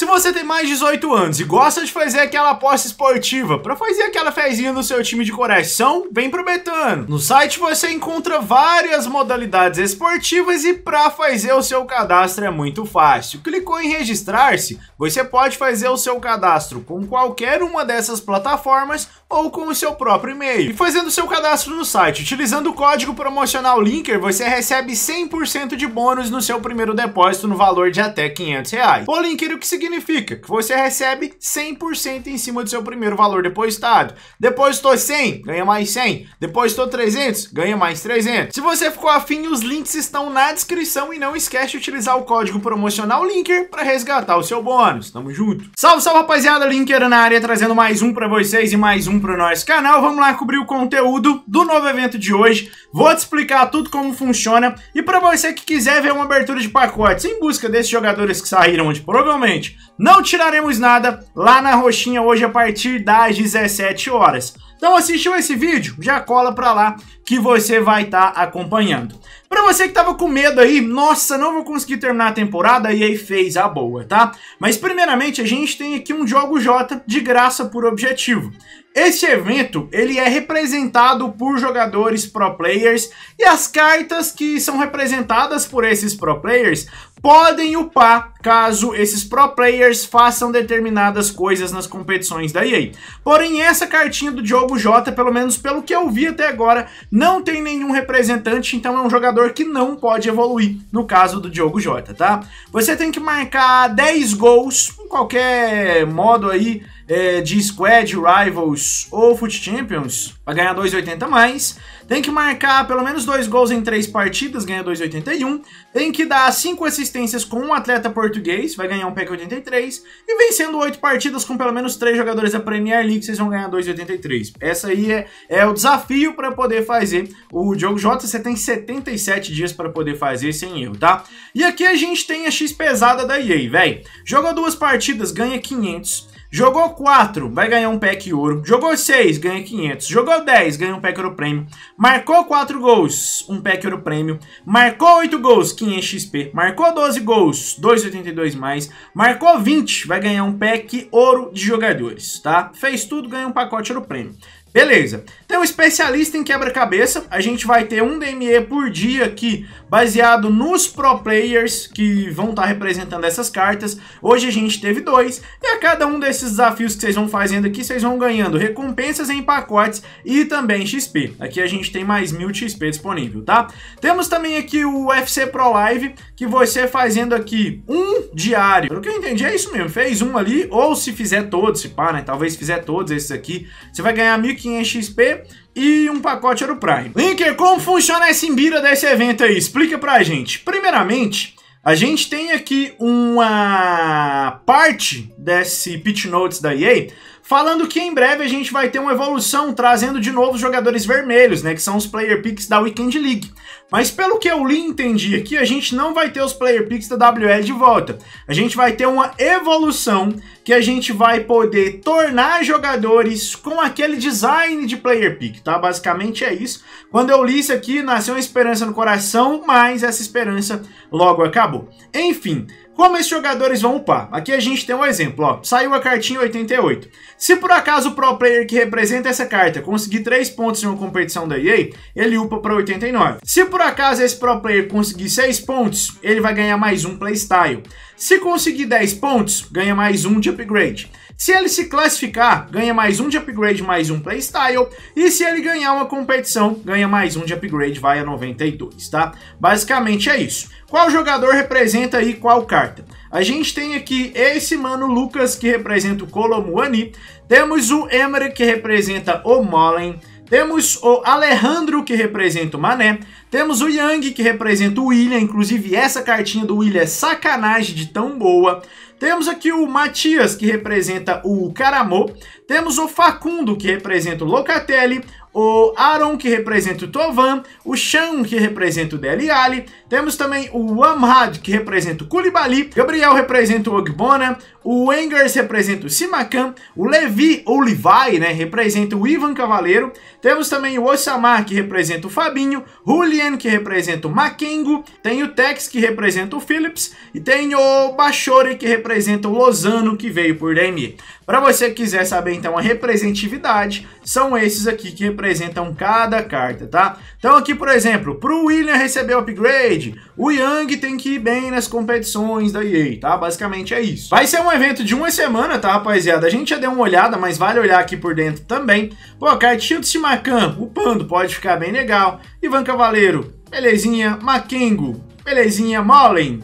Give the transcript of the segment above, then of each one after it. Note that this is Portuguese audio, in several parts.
Se você tem mais de 18 anos e gosta de fazer aquela aposta esportiva para fazer aquela fezinha no seu time de coração, vem pro Betano. No site você encontra várias modalidades esportivas e para fazer o seu cadastro é muito fácil. Clicou em registrar-se, você pode fazer o seu cadastro com qualquer uma dessas plataformas ou com o seu próprio e-mail. E fazendo seu cadastro no site, utilizando o código promocional Linker, você recebe 100% de bônus no seu primeiro depósito no valor de até 500 reais. O Linker o que significa significa que você recebe 100% em cima do seu primeiro valor depositado. Depositou 100, ganha mais 100. Depositou 300, ganha mais 300. Se você ficou afim, os links estão na descrição e não esquece de utilizar o código promocional Linker para resgatar o seu bônus. Tamo junto. Salve, salve rapaziada, Linker na área trazendo mais um para vocês e mais um para o nosso canal. Vamos lá cobrir o conteúdo do novo evento de hoje. Vou te explicar tudo como funciona e para você que quiser ver uma abertura de pacotes em busca desses jogadores que saíram onde provavelmente não tiraremos nada lá na roxinha hoje a partir das 17 horas. Então assistiu esse vídeo? Já cola pra lá que você vai estar tá acompanhando. Pra você que tava com medo aí, nossa, não vou conseguir terminar a temporada, e aí fez a boa, tá? Mas primeiramente a gente tem aqui um jogo J de graça por objetivo. Esse evento ele é representado por jogadores pro players e as cartas que são representadas por esses pro players podem upar caso esses pro players façam determinadas coisas nas competições da EA. Porém, essa cartinha do Diogo J, pelo menos pelo que eu vi até agora, não tem nenhum representante, então é um jogador que não pode evoluir, no caso do Diogo J, tá? Você tem que marcar 10 gols em qualquer modo aí, é, de Squad, Rivals ou Foot Champions para ganhar 2,80 mais. Tem que marcar pelo menos dois gols em três partidas, ganha 2,81. Tem que dar cinco assistências com um atleta português, vai ganhar um PEC 83. E vencendo oito partidas com pelo menos três jogadores da Premier League, vocês vão ganhar 2,83. Essa aí é, é o desafio para poder fazer o jogo J. Você tem 77 dias para poder fazer sem erro, tá? E aqui a gente tem a X pesada da EA, velho. Jogou duas partidas, ganha 500. Jogou 4, vai ganhar um pack ouro. Jogou 6, ganha 500. Jogou 10, ganha um pack ouro prêmio. Marcou 4 gols, um pack ouro prêmio. Marcou 8 gols, 500 XP. Marcou 12 gols, 2,82 mais. Marcou 20, vai ganhar um pack ouro de jogadores, tá? Fez tudo, ganha um pacote ouro prêmio. Beleza. Tem um especialista em quebra-cabeça. A gente vai ter um DME por dia aqui, baseado nos pro players que vão estar tá representando essas cartas. Hoje a gente teve dois. E a cada um desses desafios que vocês vão fazendo aqui, vocês vão ganhando recompensas em pacotes e também XP. Aqui a gente tem mais mil XP disponível, tá? Temos também aqui o UFC Pro Live, que você fazendo aqui um diário. Pelo que eu entendi, é isso mesmo. Fez um ali, ou se fizer todos, se pá, né? Talvez fizer todos esses aqui, você vai ganhar 1.500 500 XP e um pacote Ouro Prime. Linker, como funciona essa imbira desse evento aí? Explica pra gente. Primeiramente, a gente tem aqui uma parte desse pitch notes da EA falando que em breve a gente vai ter uma evolução trazendo de novo os jogadores vermelhos, né, que são os player picks da Weekend League. Mas pelo que eu li e entendi aqui, a gente não vai ter os player picks da WL de volta. A gente vai ter uma evolução que a gente vai poder tornar jogadores com aquele design de player pick, tá? Basicamente é isso. Quando eu li isso aqui, nasceu uma esperança no coração, mas essa esperança logo acabou. Enfim, como esses jogadores vão upar? Aqui a gente tem um exemplo, ó. Saiu a cartinha 88. Se por acaso o pro player que representa essa carta conseguir 3 pontos em uma competição da EA, ele upa para 89. Se por acaso esse pro player conseguir 6 pontos, ele vai ganhar mais um playstyle. Se conseguir 10 pontos, ganha mais um de upgrade. Se ele se classificar, ganha mais um de upgrade, mais um playstyle. E se ele ganhar uma competição, ganha mais um de upgrade, vai a 92, tá? Basicamente é isso. Qual jogador representa aí qual carta? A gente tem aqui esse mano Lucas, que representa o Colomuani. Temos o Emery, que representa o Molen. Temos o Alejandro, que representa o Mané. Temos o Yang, que representa o William. Inclusive, essa cartinha do William é sacanagem de tão boa. Temos aqui o Matias, que representa o Caramô. Temos o Facundo, que representa o Locatelli. O Aaron, que representa o Tovan. O Chan, que representa o Dele Alli. Temos também o Amhad, que representa o Koulibaly, Gabriel representa o Ogbona, o Engers representa o Simakan, o Levi, ou Levi, né, representa o Ivan Cavaleiro. Temos também o Osama, que representa o Fabinho, Julian, que representa o Makengo, tem o Tex, que representa o Phillips, e tem o Bachore, que representa o Lozano, que veio por DME. Para você que quiser saber então a representatividade, são esses aqui que representam cada carta, tá? Então aqui, por exemplo, para o William receber o upgrade, o Young tem que ir bem nas competições da EA, tá? Basicamente é isso. Vai ser um evento de uma semana, tá, rapaziada? A gente já deu uma olhada, mas vale olhar aqui por dentro também. Pô, cartinha do Simacan, o Pando pode ficar bem legal. Ivan Cavaleiro, belezinha. Makengo, belezinha. Molen,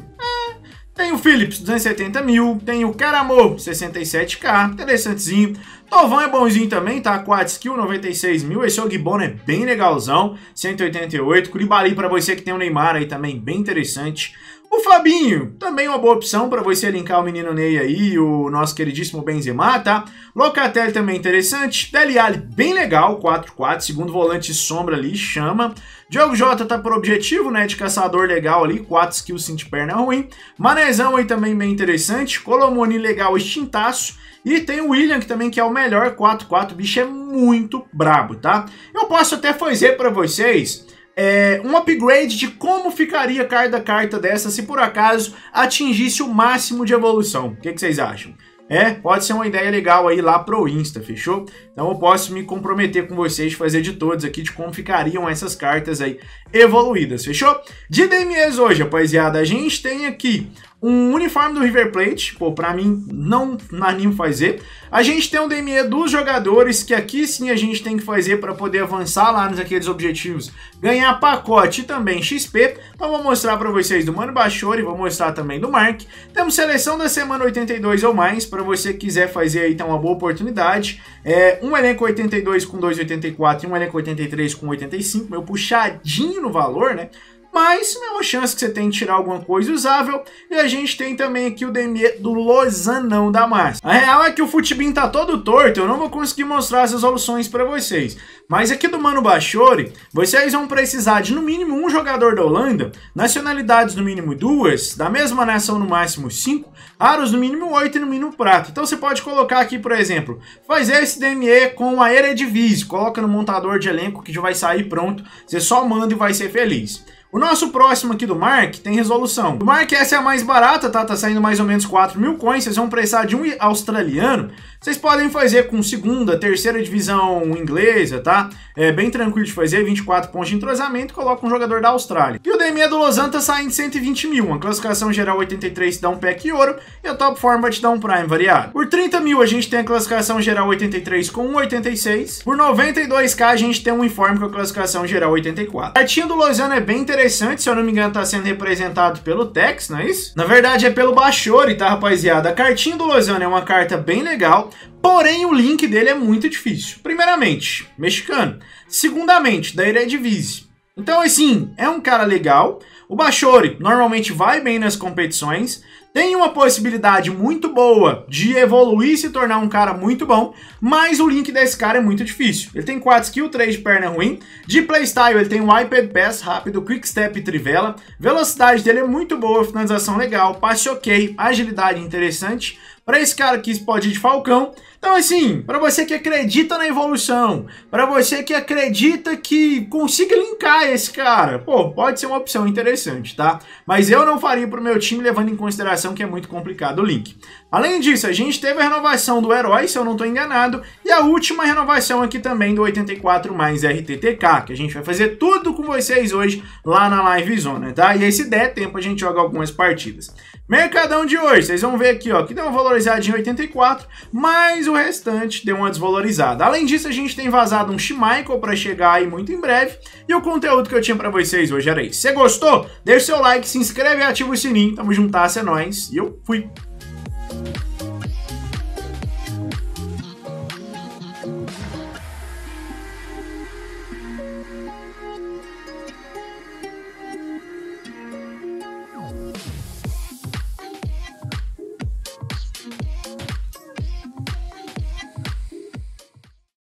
tem o Philips, 270 mil. Tem o Caramor, 67k. Interessantezinho. Tovan é bonzinho também, tá? 4 skill, 96 mil. Esse Ogbono é bem legalzão, 188. Curibali para você que tem o Neymar aí também, bem interessante. O Fabinho, também uma boa opção para você linkar o menino Ney aí, o nosso queridíssimo Benzema, tá? Locatelli também interessante. Dele Alli, bem legal, 4-4, segundo volante sombra ali, chama. Diogo Jota tá por objetivo, né, de caçador legal ali, 4 skills, 5 perna ruim. Manezão aí também bem interessante. Colomoni legal, extintaço. E tem o William, que também que é o melhor 4-4, o bicho é muito brabo, tá? Eu posso até fazer para vocês é, um upgrade de como ficaria cada carta dessa se por acaso atingisse o máximo de evolução. O que, que vocês acham? É, pode ser uma ideia legal aí lá pro Insta, fechou? Então eu posso me comprometer com vocês, fazer de todos aqui de como ficariam essas cartas aí evoluídas, fechou? De DMEs hoje, rapaziada, a gente tem aqui um uniforme do River Plate, pô, pra mim não animo fazer. A gente tem um DME dos jogadores, que aqui sim a gente tem que fazer para poder avançar lá nos aqueles objetivos, ganhar pacote e também XP. Então vou mostrar para vocês do Mano Bachori, vou mostrar também do Mark. Temos seleção da semana 82 ou mais, para você que quiser fazer aí então uma boa oportunidade. É, um elenco 82 com 2,84 e um elenco 83 com 85, meu puxadinho no valor, né? Mas é uma chance que você tem de tirar alguma coisa usável. E a gente tem também aqui o DME do Lozanão da Massa. A real é que o Futibin tá todo torto, eu não vou conseguir mostrar as resoluções para vocês. Mas aqui do Mano Bachori, vocês vão precisar de no mínimo um jogador da Holanda, nacionalidades no mínimo duas, da mesma nação no máximo cinco, aros no mínimo oito e no mínimo prata. Então você pode colocar aqui, por exemplo, fazer esse DME com a Eredivisie, coloca no montador de elenco que já vai sair pronto, você só manda e vai ser feliz. O nosso próximo aqui do Mark tem resolução. O Mark essa é a mais barata, tá? Tá saindo mais ou menos 4 mil coins. Vocês vão precisar de um australiano. Vocês podem fazer com segunda, terceira divisão inglesa, tá? É bem tranquilo de fazer, 24 pontos de entrosamento, coloca um jogador da Austrália. E o DME do Losan tá saindo 120 mil, uma classificação geral 83 te dá um pack ouro e a top form vai te dar um prime variado. Por 30 mil a gente tem a classificação geral 83 com 1,86. Por 92k a gente tem um informe com a classificação geral 84. A cartinha do Lozano é bem interessante, se eu não me engano tá sendo representado pelo Tex, não é isso? Na verdade é pelo Bachori, tá rapaziada? A cartinha do Lozano é uma carta bem legal, Porém, o link dele é muito difícil. Primeiramente, mexicano. Segundamente, da Eredivisie. Então, assim, é um cara legal. O Bachori normalmente vai bem nas competições. Tem uma possibilidade muito boa de evoluir e se tornar um cara muito bom, mas o link desse cara é muito difícil. Ele tem 4 skill, 3 de perna ruim. De playstyle, ele tem o iPad Pass rápido, Quick Step e Trivela. Velocidade dele é muito boa, finalização legal, passe ok, agilidade interessante. Para esse cara que pode ir de Falcão, então, assim, para você que acredita na evolução, para você que acredita que consiga linkar esse cara, pô, pode ser uma opção interessante, tá? Mas eu não faria pro meu time levando em consideração que é muito complicado o link. Além disso, a gente teve a renovação do herói, se eu não estou enganado, e a última renovação aqui também do 84 mais RTTK, que a gente vai fazer tudo com vocês hoje lá na Live Zona, tá? E aí, se der tempo, a gente joga algumas partidas. Mercadão de hoje, vocês vão ver aqui, ó, que deu uma valorizadinha em 84, mas o restante deu uma desvalorizada. Além disso, a gente tem vazado um Schmeichel para chegar aí muito em breve, e o conteúdo que eu tinha para vocês hoje era isso. Se gostou, deixa o seu like, se inscreve e ativa o sininho, tamo juntas, é nóis, e eu fui!